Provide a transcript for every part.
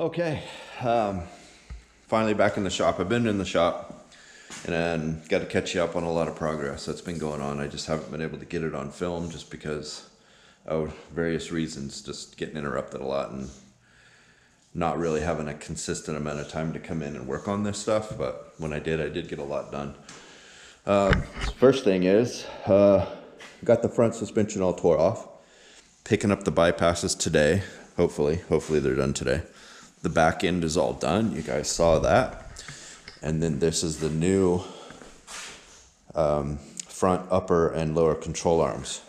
Okay, um, finally back in the shop. I've been in the shop and then got to catch you up on a lot of progress that's been going on. I just haven't been able to get it on film just because of various reasons, just getting interrupted a lot and not really having a consistent amount of time to come in and work on this stuff. But when I did, I did get a lot done. Um, first thing is, uh, got the front suspension all tore off. Picking up the bypasses today. Hopefully, hopefully they're done today. The back end is all done. You guys saw that. And then this is the new um, front, upper, and lower control arms.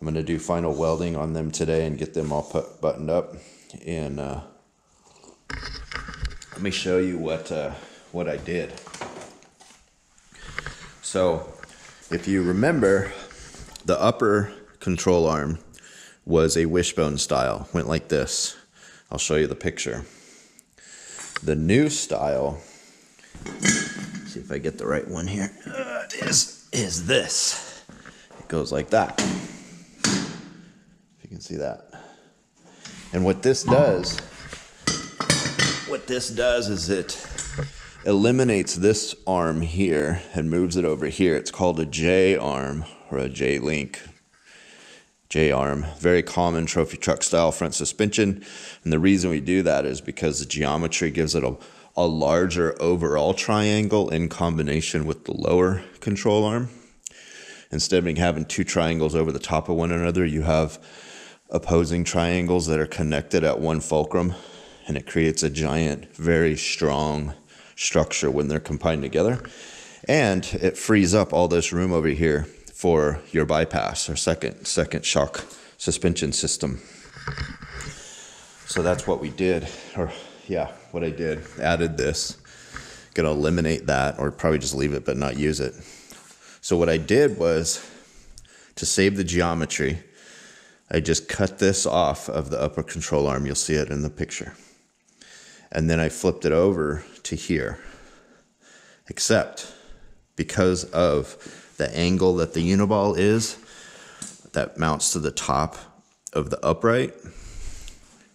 I'm going to do final welding on them today and get them all put buttoned up. And uh, let me show you what uh, what I did. So, if you remember, the upper control arm was a wishbone style, went like this. I'll show you the picture. The new style, see if I get the right one here, uh, is, is this. It goes like that. If you can see that. And what this does, what this does is it eliminates this arm here and moves it over here. It's called a J arm or a J link J-arm, very common trophy truck style front suspension. And the reason we do that is because the geometry gives it a, a larger overall triangle in combination with the lower control arm. Instead of having two triangles over the top of one another, you have opposing triangles that are connected at one fulcrum and it creates a giant, very strong structure when they're combined together. And it frees up all this room over here for your bypass or second second shock suspension system. So that's what we did, or yeah, what I did. Added this. Gonna eliminate that, or probably just leave it but not use it. So what I did was to save the geometry, I just cut this off of the upper control arm. You'll see it in the picture. And then I flipped it over to here. Except because of the angle that the uniball is that mounts to the top of the upright.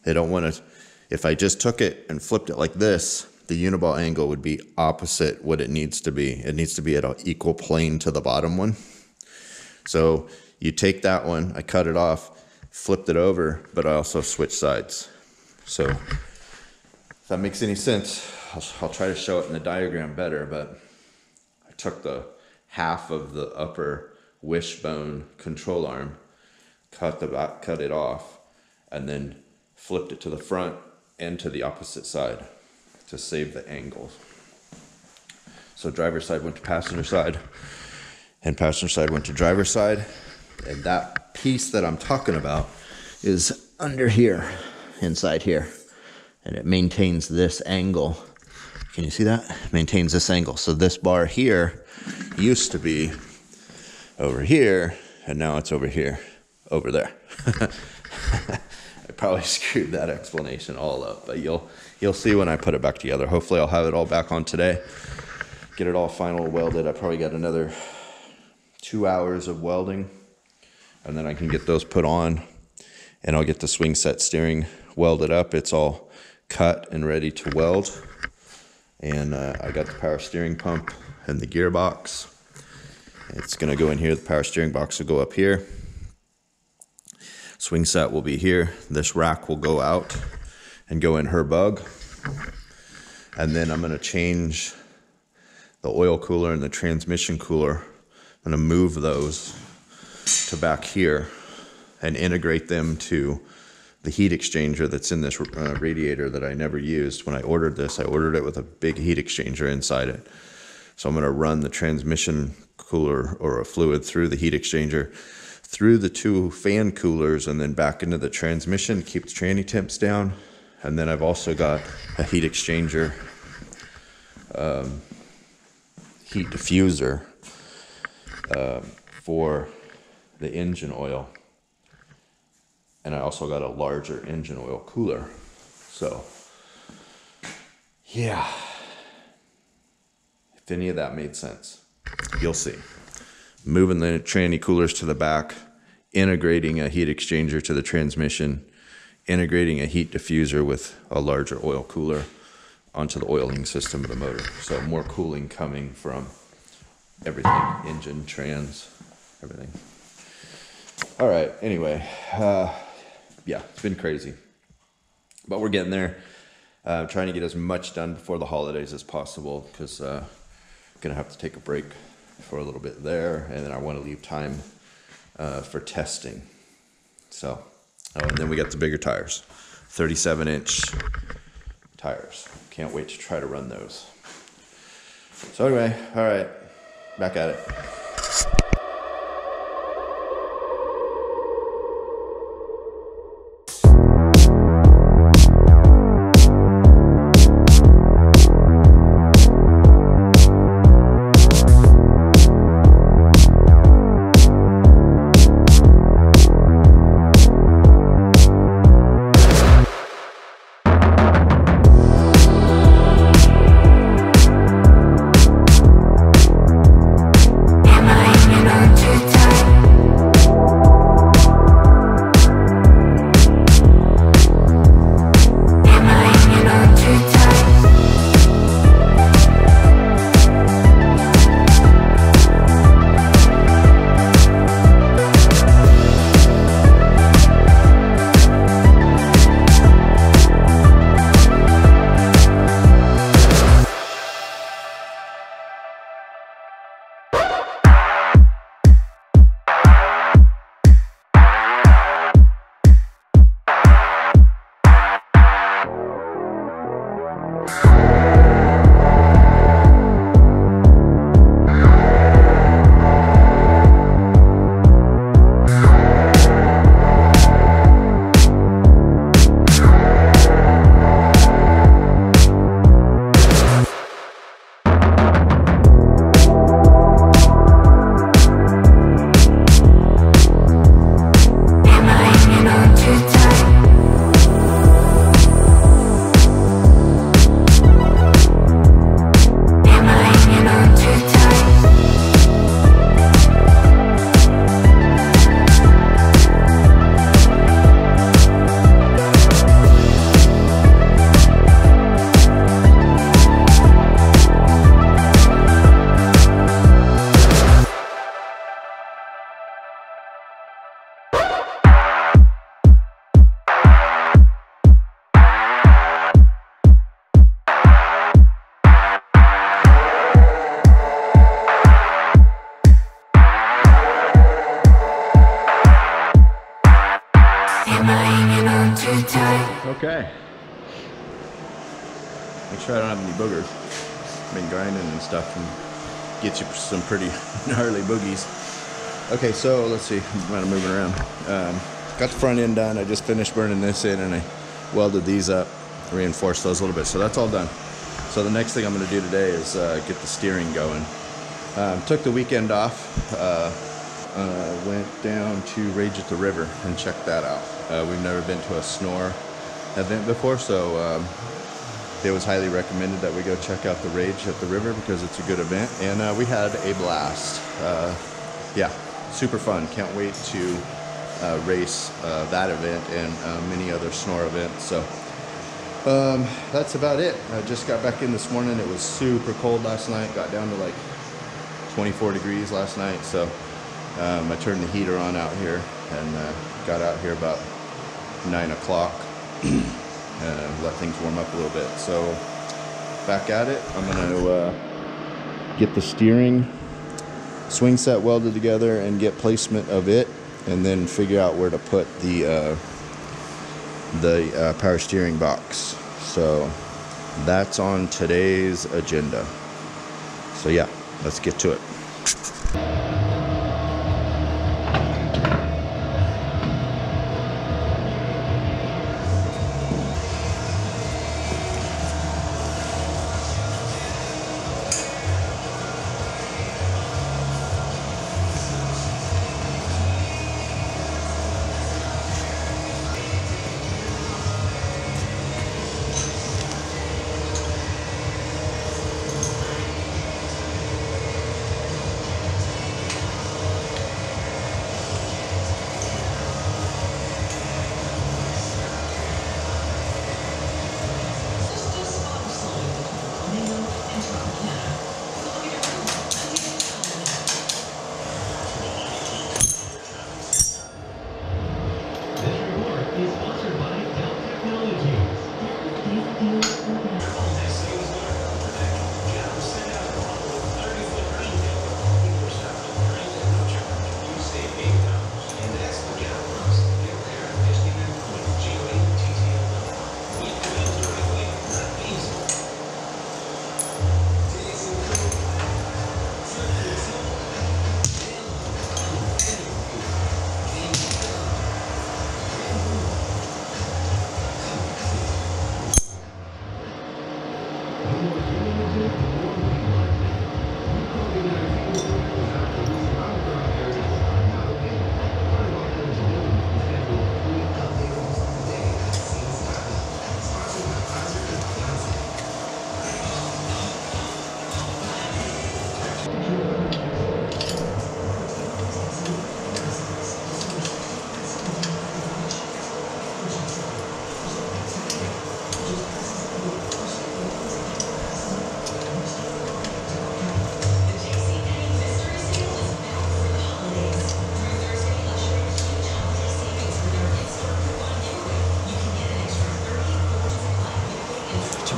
I don't want to, if I just took it and flipped it like this, the uniball angle would be opposite what it needs to be. It needs to be at an equal plane to the bottom one. So you take that one, I cut it off, flipped it over, but I also switched sides. So if that makes any sense, I'll, I'll try to show it in the diagram better, but I took the half of the upper wishbone control arm, cut the back, cut it off, and then flipped it to the front and to the opposite side to save the angles. So driver side went to passenger side, and passenger side went to driver side, and that piece that I'm talking about is under here, inside here, and it maintains this angle. Can you see that? Maintains this angle. So this bar here used to be over here, and now it's over here, over there. I probably screwed that explanation all up, but you'll you'll see when I put it back together. Hopefully I'll have it all back on today. Get it all final welded. I probably got another two hours of welding, and then I can get those put on, and I'll get the swing set steering welded up. It's all cut and ready to weld. And uh, I got the power steering pump and the gearbox. It's going to go in here. The power steering box will go up here. Swing set will be here. This rack will go out and go in her bug. And then I'm going to change the oil cooler and the transmission cooler. I'm going to move those to back here and integrate them to the heat exchanger that's in this uh, radiator that I never used. When I ordered this, I ordered it with a big heat exchanger inside it. So I'm going to run the transmission cooler or a fluid through the heat exchanger, through the two fan coolers, and then back into the transmission, to keep the tranny temps down. And then I've also got a heat exchanger um, heat diffuser uh, for the engine oil. And I also got a larger engine oil cooler. So, yeah if any of that made sense. You'll see. Moving the tranny coolers to the back, integrating a heat exchanger to the transmission, integrating a heat diffuser with a larger oil cooler onto the oiling system of the motor. So more cooling coming from everything, engine, trans, everything. All right, anyway, uh, yeah, it's been crazy. But we're getting there. Uh, trying to get as much done before the holidays as possible because uh, I'm going to have to take a break for a little bit there. And then I want to leave time uh, for testing. So, oh, and then we got the bigger tires 37 inch tires. Can't wait to try to run those. So, anyway, all right, back at it. Okay. Make sure I don't have any boogers. Been grinding and stuff and get you some pretty gnarly boogies. Okay, so let's see. I'm kind of moving around. Um, got the front end done. I just finished burning this in and I welded these up, reinforced those a little bit. So that's all done. So the next thing I'm going to do today is uh, get the steering going. Um, took the weekend off. Uh, uh, went down to Rage at the River and checked that out. Uh, we've never been to a SNORE event before, so um, it was highly recommended that we go check out the Rage at the River because it's a good event, and uh, we had a blast. Uh, yeah, super fun. Can't wait to uh, race uh, that event and uh, many other SNORE events. So um, that's about it. I just got back in this morning. It was super cold last night. Got down to like 24 degrees last night. So um, I turned the heater on out here and uh, got out here about nine o'clock and let things warm up a little bit. So back at it. I'm gonna uh, get the steering swing set welded together and get placement of it, and then figure out where to put the uh, the uh, power steering box. So that's on today's agenda. So yeah, let's get to it.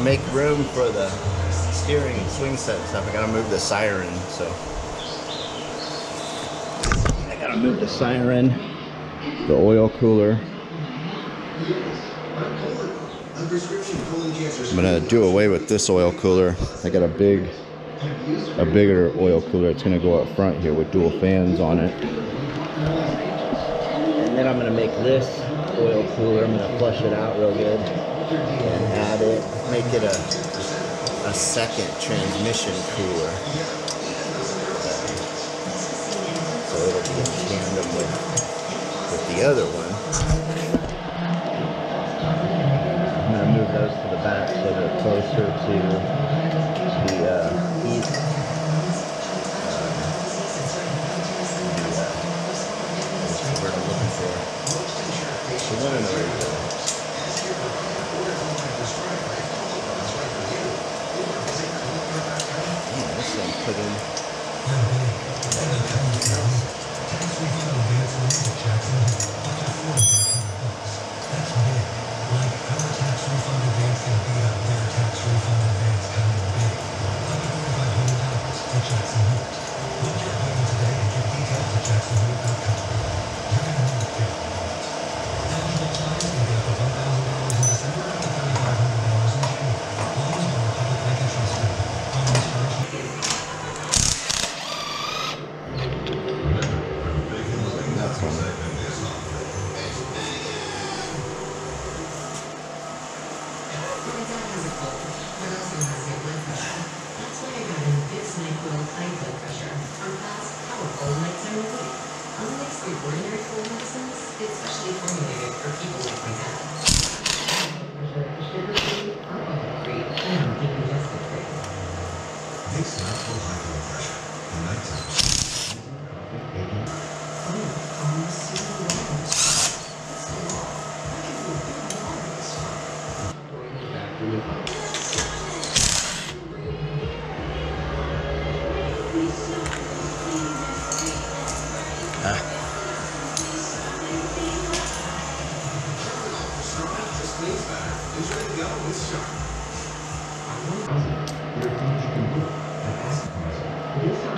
make room for the steering swing set stuff. I gotta move the siren, so. I gotta move the siren, the oil cooler. I'm gonna do away with this oil cooler. I got a big, a bigger oil cooler. It's gonna go up front here with dual fans on it. And then I'm gonna make this oil cooler. I'm gonna flush it out real good and add it make it a, a second transmission cooler. Uh, so it'll be in tandem with, with the other one. I'm going to move those to the back so they're closer to for them.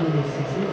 decisivo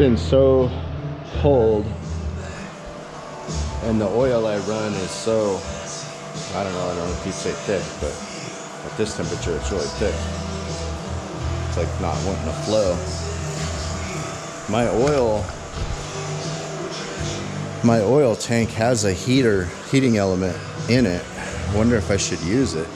been so cold and the oil I run is so I don't know, I don't know if you'd say thick, but at this temperature it's really thick. It's like not wanting to flow. My oil my oil tank has a heater heating element in it. I wonder if I should use it.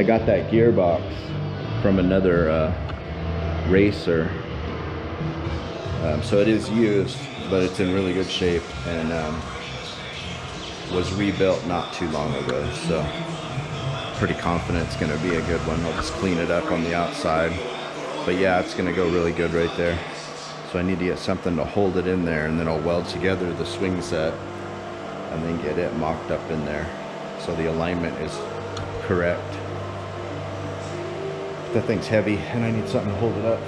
I got that gearbox from another uh, racer. Um, so it is used, but it's in really good shape and um, was rebuilt not too long ago. So pretty confident it's going to be a good one. I'll just clean it up on the outside. But yeah, it's going to go really good right there. So I need to get something to hold it in there and then I'll weld together the swing set and then get it mocked up in there. So the alignment is correct. That thing's heavy and I need something to hold it up.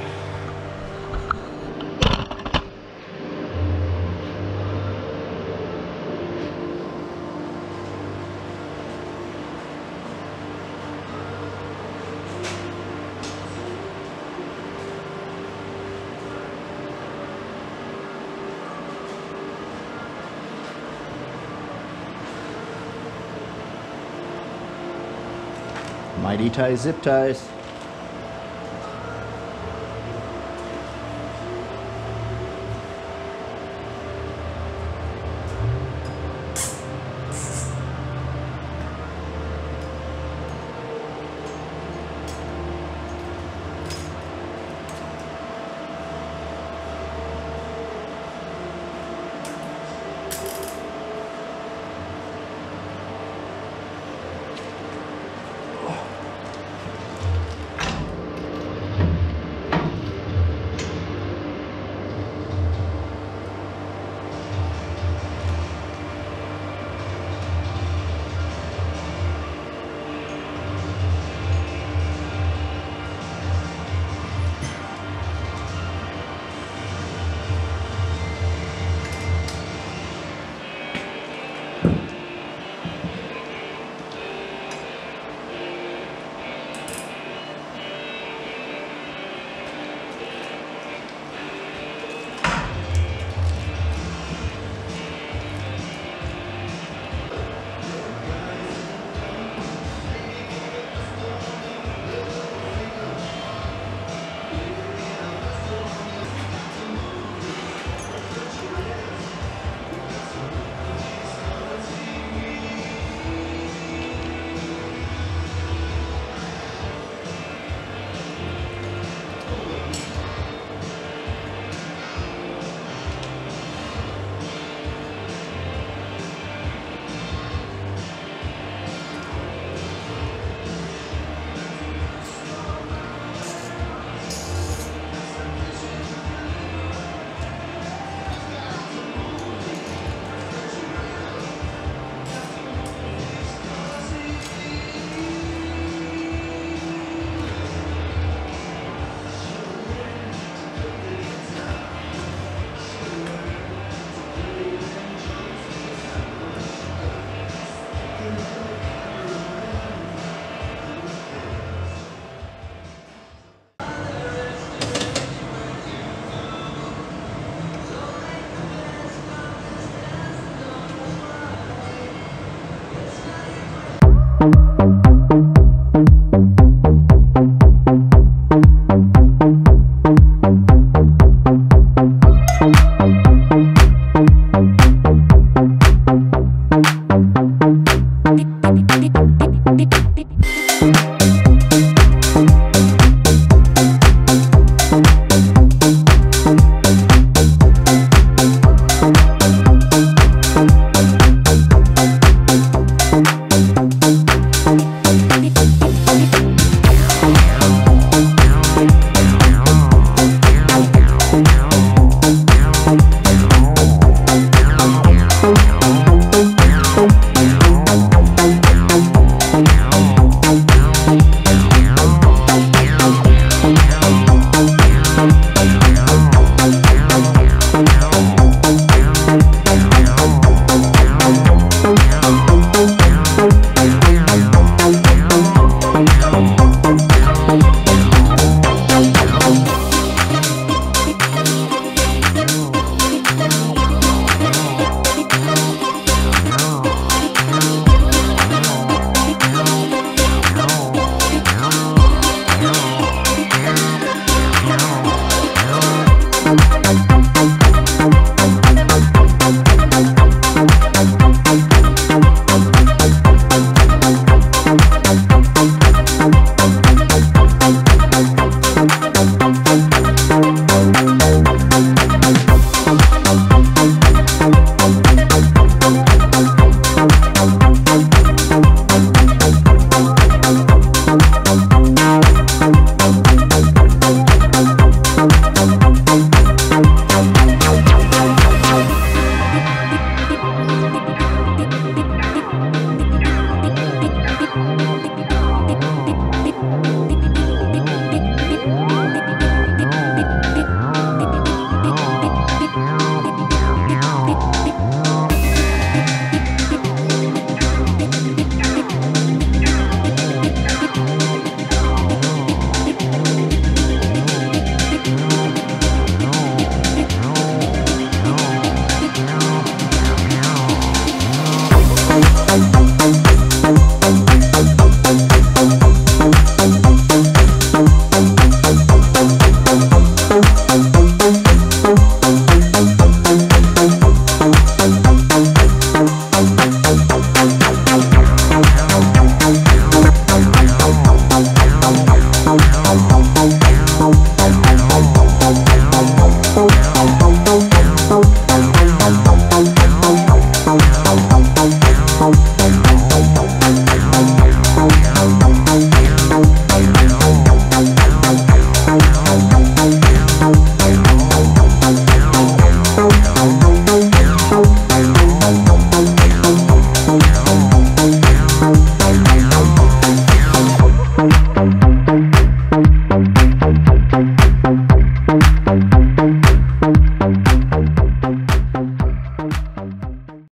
Mighty tie zip ties.